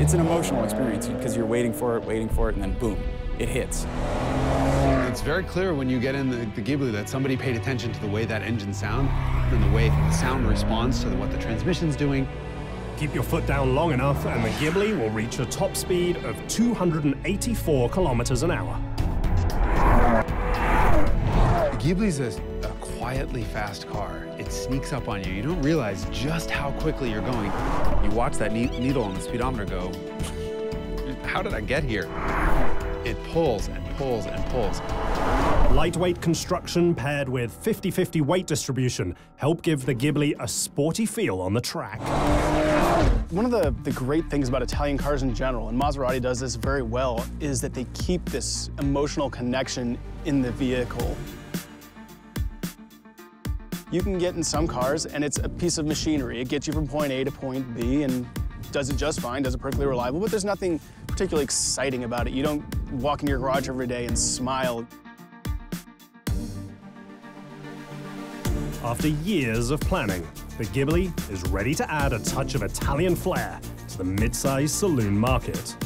it's an emotional experience because you're waiting for it, waiting for it, and then boom, it hits. It's very clear when you get in the, the Ghibli that somebody paid attention to the way that engine sound and the way the sound responds to the, what the transmission's doing. Keep your foot down long enough and the Ghibli will reach a top speed of 284 kilometers an hour. The Ghibli's a, a quietly fast car. It sneaks up on you. You don't realize just how quickly you're going. You watch that ne needle on the speedometer go, how did I get here? It pulls and pulls and pulls. Lightweight construction paired with 50-50 weight distribution help give the Ghibli a sporty feel on the track. One of the, the great things about Italian cars in general, and Maserati does this very well, is that they keep this emotional connection in the vehicle. You can get in some cars, and it's a piece of machinery. It gets you from point A to point B, and does it just fine, does it perfectly reliable, but there's nothing particularly exciting about it. You don't walk in your garage every day and smile. After years of planning, the Ghibli is ready to add a touch of Italian flair to the mid-size saloon market.